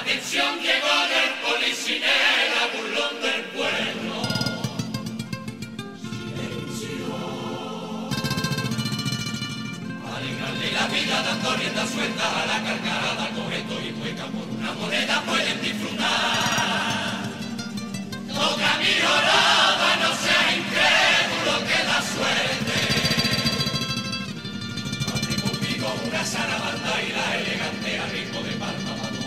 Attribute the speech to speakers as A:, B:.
A: Atención, llegó del policinera, burlón del pueblo. Silencio. Alegrarle la vida dando rienda suelta a la carcajada, cojeto y hueca por una moneda pueden disfrutar. Toca mi jorada, no sea incrédulo que la suerte. Abre conmigo una sana banda y la elegante a ritmo de palma